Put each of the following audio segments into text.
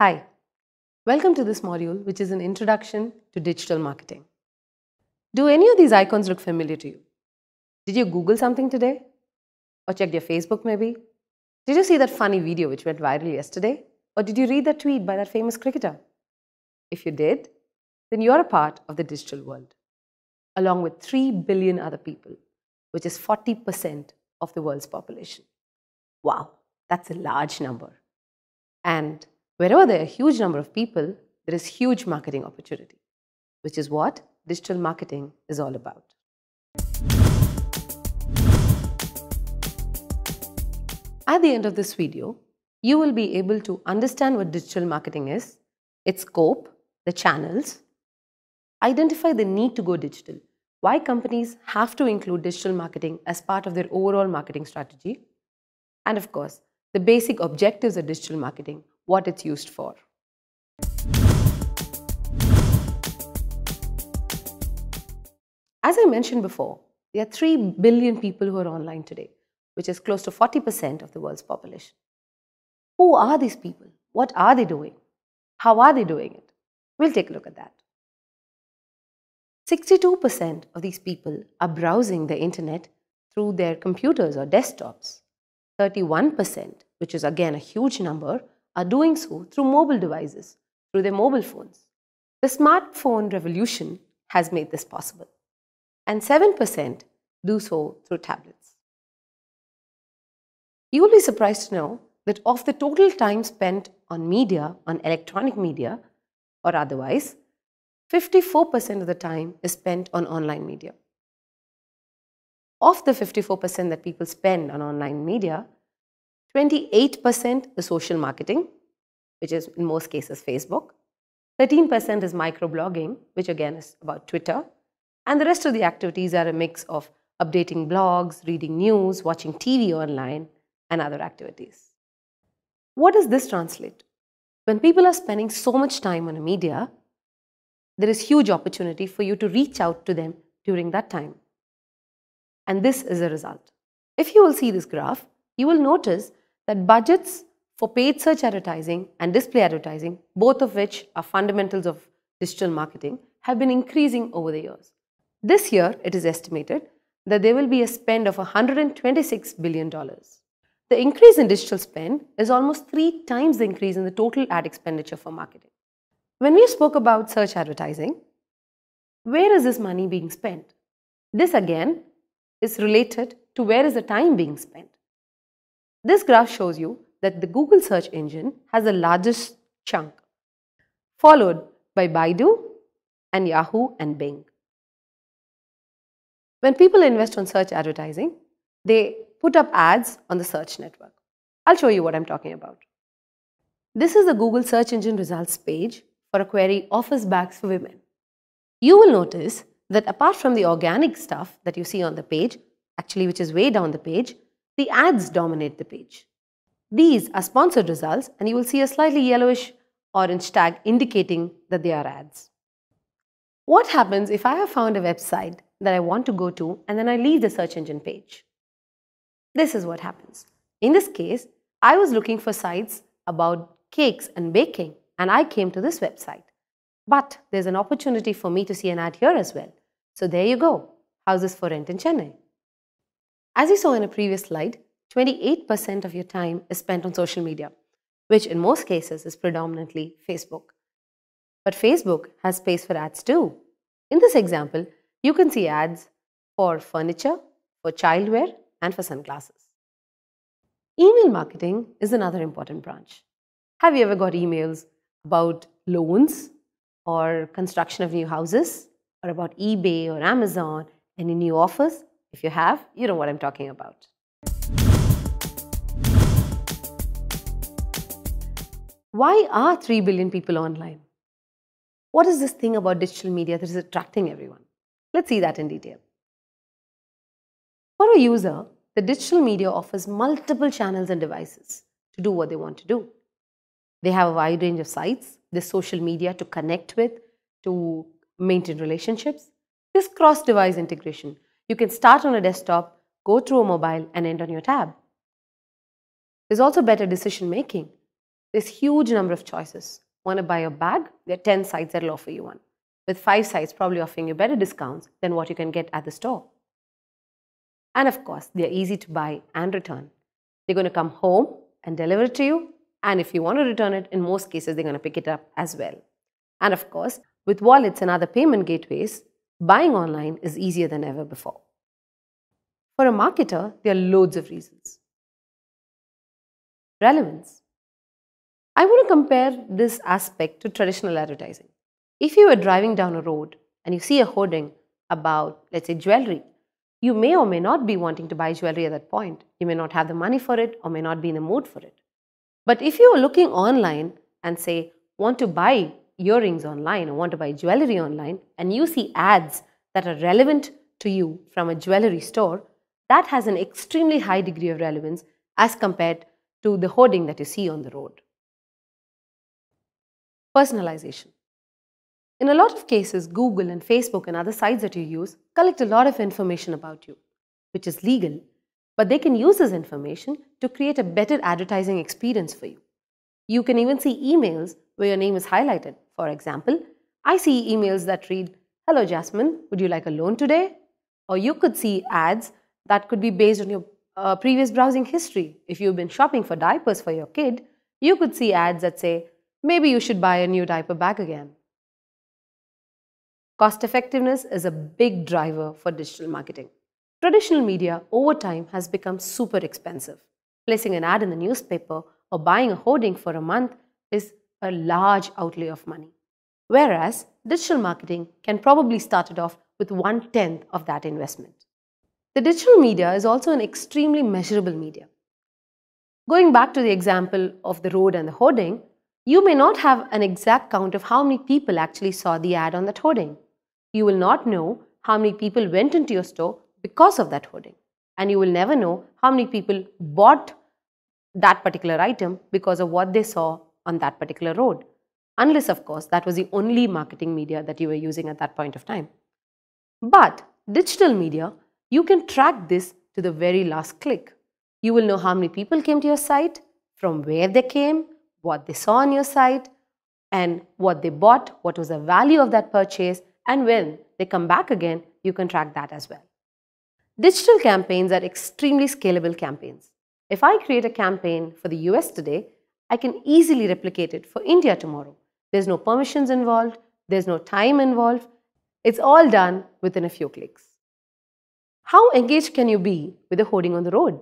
Hi, welcome to this module, which is an introduction to digital marketing. Do any of these icons look familiar to you? Did you Google something today? Or checked your Facebook maybe? Did you see that funny video which went viral yesterday? Or did you read that tweet by that famous cricketer? If you did, then you're a part of the digital world, along with 3 billion other people, which is 40% of the world's population. Wow, that's a large number. And wherever there are a huge number of people, there is huge marketing opportunity, which is what digital marketing is all about. At the end of this video, you will be able to understand what digital marketing is, its scope, the channels, identify the need to go digital, why companies have to include digital marketing as part of their overall marketing strategy, and of course, the basic objectives of digital marketing, what it's used for. As I mentioned before, there are 3 billion people who are online today, which is close to 40% of the world's population. Who are these people? What are they doing? How are they doing it? We'll take a look at that. 62% of these people are browsing the internet through their computers or desktops. 31%, which is again a huge number, are doing so through mobile devices, through their mobile phones. The smartphone revolution has made this possible, and 7% do so through tablets. You will be surprised to know that of the total time spent on media, on electronic media or otherwise, 54% of the time is spent on online media. Of the 54% that people spend on online media, 28% is social marketing, which is in most cases Facebook. 13% is microblogging, which again is about Twitter. And the rest of the activities are a mix of updating blogs, reading news, watching TV online, and other activities. What does this translate? When people are spending so much time on a media, there is huge opportunity for you to reach out to them during that time. And this is a result. If you will see this graph, you will notice that budgets for paid search advertising and display advertising, both of which are fundamentals of digital marketing, have been increasing over the years. This year, it is estimated that there will be a spend of $126 billion. The increase in digital spend is almost three times the increase in the total ad expenditure for marketing. When we spoke about search advertising, where is this money being spent? This again is related to where is the time being spent. This graph shows you that the Google search engine has the largest chunk, followed by Baidu and Yahoo and Bing. When people invest on search advertising, they put up ads on the search network. I'll show you what I'm talking about. This is the Google search engine results page for a query office bags for women. You will notice that apart from the organic stuff that you see on the page, actually which is way down the page, the ads dominate the page. These are sponsored results and you will see a slightly yellowish orange tag indicating that they are ads. What happens if I have found a website that I want to go to and then I leave the search engine page? This is what happens. In this case, I was looking for sites about cakes and baking and I came to this website. But there's an opportunity for me to see an ad here as well. So there you go, houses for rent in Chennai. As you saw in a previous slide, 28% of your time is spent on social media, which in most cases is predominantly Facebook. But Facebook has space for ads too. In this example, you can see ads for furniture, for childwear, and for sunglasses. Email marketing is another important branch. Have you ever got emails about loans or construction of new houses or about eBay or Amazon, any new offers? If you have, you know what I'm talking about. Why are 3 billion people online? What is this thing about digital media that is attracting everyone? Let's see that in detail. For a user, the digital media offers multiple channels and devices to do what they want to do. They have a wide range of sites, this social media to connect with, to maintain relationships. This cross device integration. You can start on a desktop, go through a mobile, and end on your tab. There's also better decision making. there's huge number of choices. Want to buy a bag? There are 10 sites that will offer you one. With five sites probably offering you better discounts than what you can get at the store. And of course, they're easy to buy and return. They're going to come home and deliver it to you. And if you want to return it, in most cases, they're going to pick it up as well. And of course, with wallets and other payment gateways, buying online is easier than ever before. For a marketer, there are loads of reasons. Relevance. I want to compare this aspect to traditional advertising. If you are driving down a road and you see a hoarding about, let's say, jewelry, you may or may not be wanting to buy jewelry at that point. You may not have the money for it or may not be in the mood for it. But if you are looking online and say, want to buy earrings online or want to buy jewelry online, and you see ads that are relevant to you from a jewelry store, that has an extremely high degree of relevance as compared to the hoarding that you see on the road. Personalization. In a lot of cases, Google and Facebook and other sites that you use collect a lot of information about you, which is legal, but they can use this information to create a better advertising experience for you. You can even see emails where your name is highlighted. For example, I see emails that read, Hello Jasmine, would you like a loan today? Or you could see ads that could be based on your uh, previous browsing history. If you've been shopping for diapers for your kid, you could see ads that say, maybe you should buy a new diaper bag again. Cost effectiveness is a big driver for digital marketing. Traditional media over time has become super expensive. Placing an ad in the newspaper or buying a hoarding for a month is a large outlay of money. Whereas digital marketing can probably start it off with one tenth of that investment. The digital media is also an extremely measurable media. Going back to the example of the road and the hoarding, you may not have an exact count of how many people actually saw the ad on that hoarding you will not know how many people went into your store because of that hoarding. And you will never know how many people bought that particular item because of what they saw on that particular road. Unless, of course, that was the only marketing media that you were using at that point of time. But digital media, you can track this to the very last click. You will know how many people came to your site, from where they came, what they saw on your site, and what they bought, what was the value of that purchase, and when they come back again, you can track that as well. Digital campaigns are extremely scalable campaigns. If I create a campaign for the US today, I can easily replicate it for India tomorrow. There's no permissions involved, there's no time involved. It's all done within a few clicks. How engaged can you be with a hoarding on the road?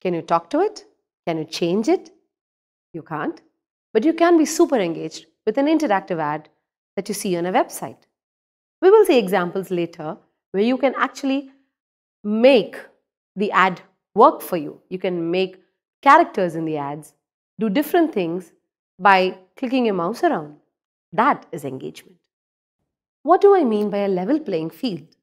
Can you talk to it? Can you change it? You can't. But you can be super engaged with an interactive ad that you see on a website. We will see examples later where you can actually make the ad work for you. You can make characters in the ads do different things by clicking your mouse around. That is engagement. What do I mean by a level playing field?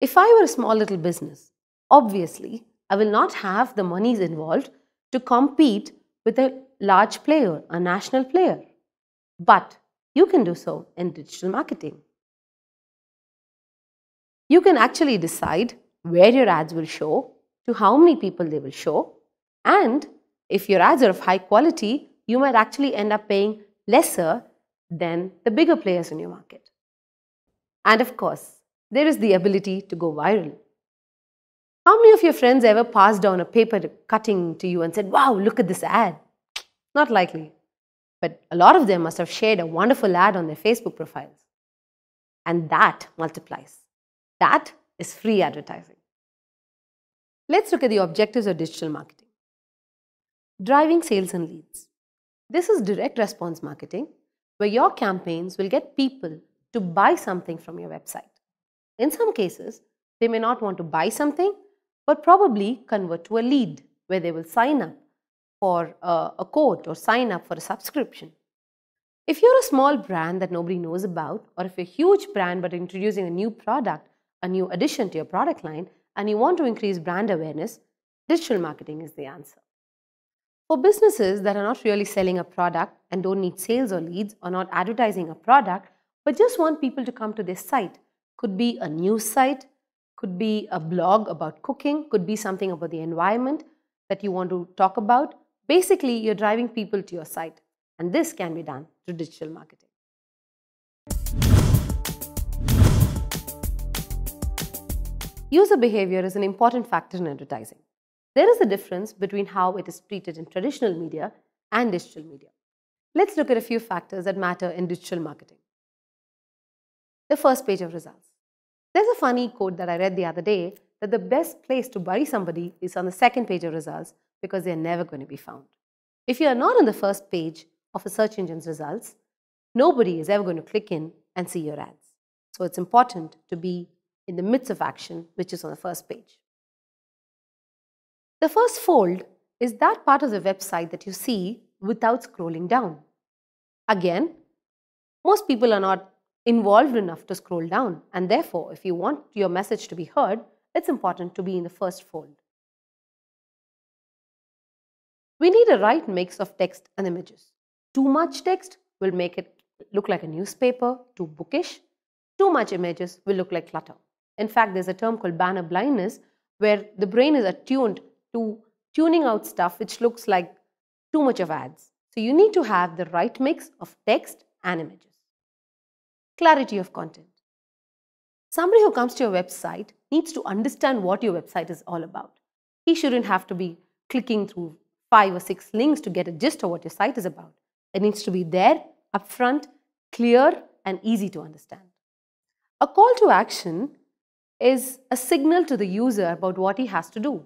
If I were a small little business, obviously I will not have the monies involved to compete with a large player, a national player. But you can do so in digital marketing. You can actually decide where your ads will show, to how many people they will show, and if your ads are of high quality, you might actually end up paying lesser than the bigger players in your market. And of course, there is the ability to go viral. How many of your friends ever passed down a paper cutting to you and said, Wow, look at this ad? Not likely but a lot of them must have shared a wonderful ad on their Facebook profiles. And that multiplies. That is free advertising. Let's look at the objectives of digital marketing. Driving sales and leads. This is direct response marketing where your campaigns will get people to buy something from your website. In some cases, they may not want to buy something, but probably convert to a lead where they will sign up for a, a quote or sign up for a subscription. If you're a small brand that nobody knows about, or if you're a huge brand but introducing a new product, a new addition to your product line, and you want to increase brand awareness, digital marketing is the answer. For businesses that are not really selling a product and don't need sales or leads or not advertising a product, but just want people to come to their site, could be a news site, could be a blog about cooking, could be something about the environment that you want to talk about, Basically, you're driving people to your site, and this can be done through digital marketing. User behavior is an important factor in advertising. There is a difference between how it is treated in traditional media and digital media. Let's look at a few factors that matter in digital marketing. The first page of results. There's a funny quote that I read the other day that the best place to bury somebody is on the second page of results because they're never going to be found. If you are not on the first page of a search engine's results, nobody is ever going to click in and see your ads. So it's important to be in the midst of action, which is on the first page. The first fold is that part of the website that you see without scrolling down. Again, most people are not involved enough to scroll down, and therefore, if you want your message to be heard, it's important to be in the first fold. We need a right mix of text and images. Too much text will make it look like a newspaper, too bookish. Too much images will look like clutter. In fact, there's a term called banner blindness where the brain is attuned to tuning out stuff which looks like too much of ads. So you need to have the right mix of text and images. Clarity of content. Somebody who comes to your website needs to understand what your website is all about. He shouldn't have to be clicking through five or six links to get a gist of what your site is about. It needs to be there, upfront, clear, and easy to understand. A call to action is a signal to the user about what he has to do.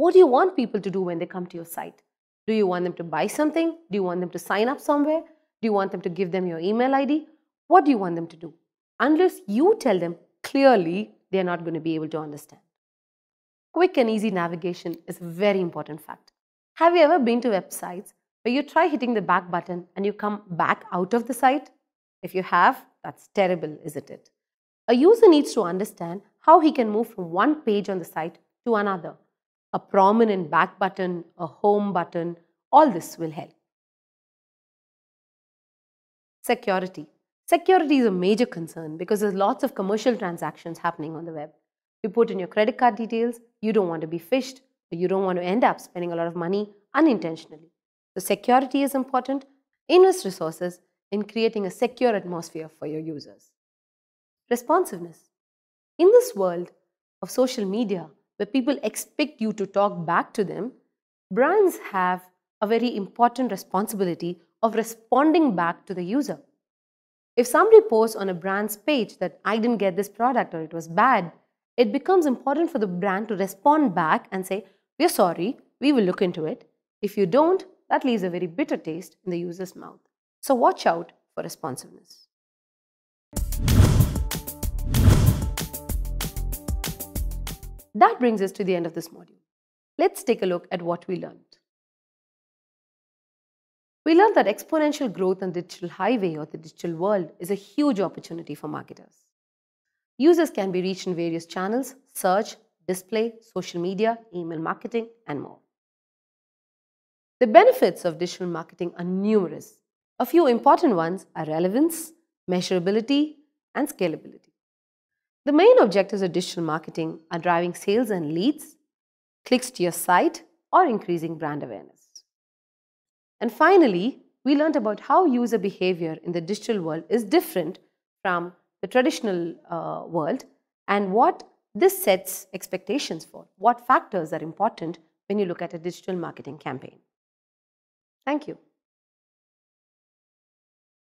What do you want people to do when they come to your site? Do you want them to buy something? Do you want them to sign up somewhere? Do you want them to give them your email ID? What do you want them to do? Unless you tell them clearly, they're not going to be able to understand. Quick and easy navigation is a very important factor. Have you ever been to websites where you try hitting the back button and you come back out of the site? If you have, that's terrible, isn't it? A user needs to understand how he can move from one page on the site to another. A prominent back button, a home button, all this will help. Security. Security is a major concern because there's lots of commercial transactions happening on the web. You put in your credit card details, you don't want to be phished, or you don't want to end up spending a lot of money unintentionally. So security is important. Invest resources in creating a secure atmosphere for your users. Responsiveness. In this world of social media, where people expect you to talk back to them, brands have a very important responsibility of responding back to the user. If somebody posts on a brand's page that I didn't get this product or it was bad, it becomes important for the brand to respond back and say, We're sorry, we will look into it. If you don't, that leaves a very bitter taste in the user's mouth. So watch out for responsiveness. That brings us to the end of this module. Let's take a look at what we learned. We learned that exponential growth on the digital highway or the digital world is a huge opportunity for marketers. Users can be reached in various channels, search, display, social media, email marketing, and more. The benefits of digital marketing are numerous. A few important ones are relevance, measurability, and scalability. The main objectives of digital marketing are driving sales and leads, clicks to your site, or increasing brand awareness. And finally, we learned about how user behavior in the digital world is different from the traditional uh, world and what this sets expectations for, what factors are important when you look at a digital marketing campaign. Thank you.